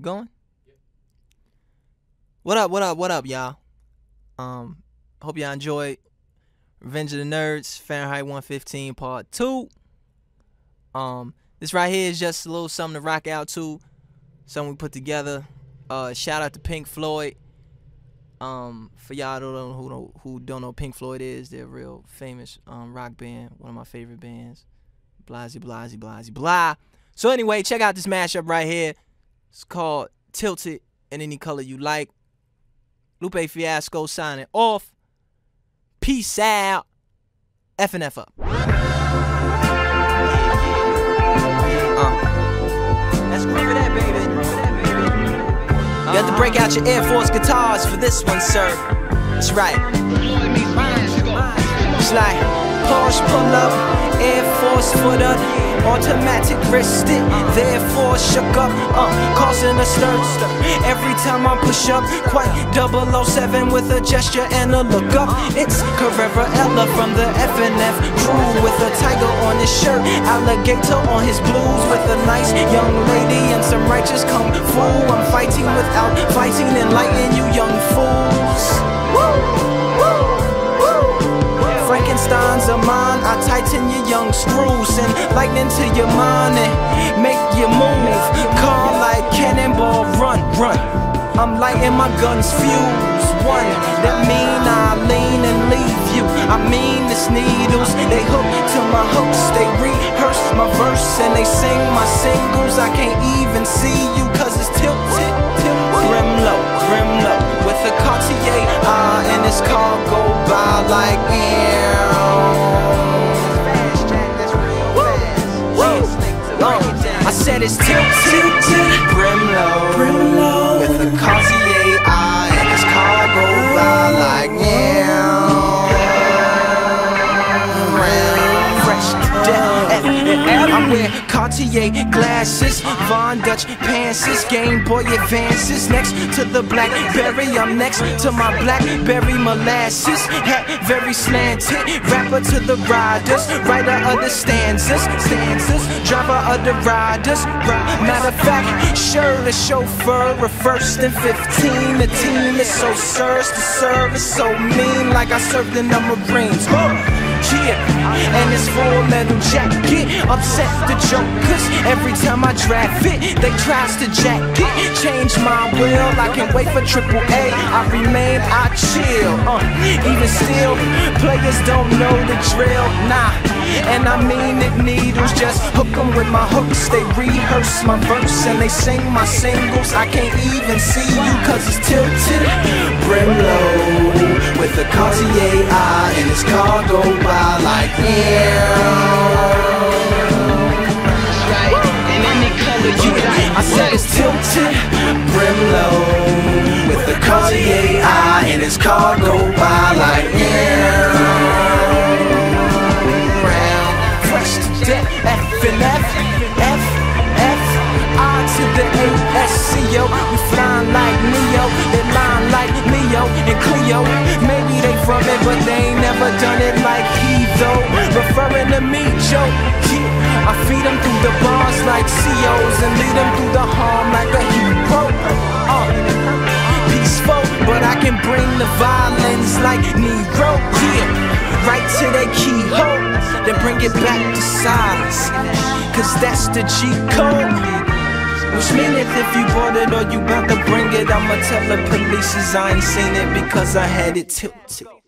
Going? What up, what up, what up, y'all? Um, hope y'all enjoyed Revenge of the Nerds, Fahrenheit 115 Part 2. Um, this right here is just a little something to rock out to. Something we put together. Uh, shout out to Pink Floyd. Um, for y'all who don't, who don't who don't know Pink Floyd is, they're a real famous um rock band, one of my favorite bands. Blasey, blasey, blasey, blah. So anyway, check out this mashup right here. It's called Tilted in any color you like. Lupe Fiasco signing off. Peace out. F and F up. Uh. You have to break out your Air Force guitars for this one, sir. That's right. It's like Porsche pull up, Air Force foot up, automatic wrist it, therefore shook up, uh, causing a stir. Every time I push up, quite 007 with a gesture and a look up. It's Carrera Ella from the FNF crew with a tiger on his shirt, alligator on his blues with a nice young lady and some righteous kung fu. I'm fighting without fighting, enlighten you young fools. Young screws, send lightning to your mind and make you move. Calm like cannonball, run, run. I'm lighting my guns fuse. One that mean I lean and leave you. I mean this needles, they hook to my hooks. They rehearse my verse and they sing my singles. I can't even see you cause it's tilted. Grim low, grim low with a Cartier eye and this car go by like said it's tilted, brim low, brim low with a Cartier Cartier glasses, Von Dutch pantses, Game Boy advances. Next to the Blackberry, I'm next to my Blackberry molasses. Hat very slanted, rapper to the riders, writer of the stanzas, stanzas, driver of the riders. Matter of fact, sure the chauffeur, a first and 15. The team is so serious, the service so mean, like I served in the Marines. And it's full metal jacket. Upset the jokers every time I draft it. They tries to jack it, change my will. I can wait for triple A. I remain, I chill. Uh, even still, players don't know the drill. Nah, and I mean it. Needles just hook 'em with my hooks. They rehearse my verse and they sing my singles. I can't even see you cause it's tilted. Brim low with a Cartier eye and his car go by like yeah. I said it's tilted, brim low with a Cartier eye and his car go by to me, Joe. Yeah, I feed them through the bars like COs and lead them through the harm like a hero. Uh, peaceful, but I can bring the violence like Nero. Yeah, right to their keyhole, then bring it back to silence. Cause that's the G code. Which means if, you bought it or you about to bring it, I'ma tell the police I ain't seen it because I had it tilted.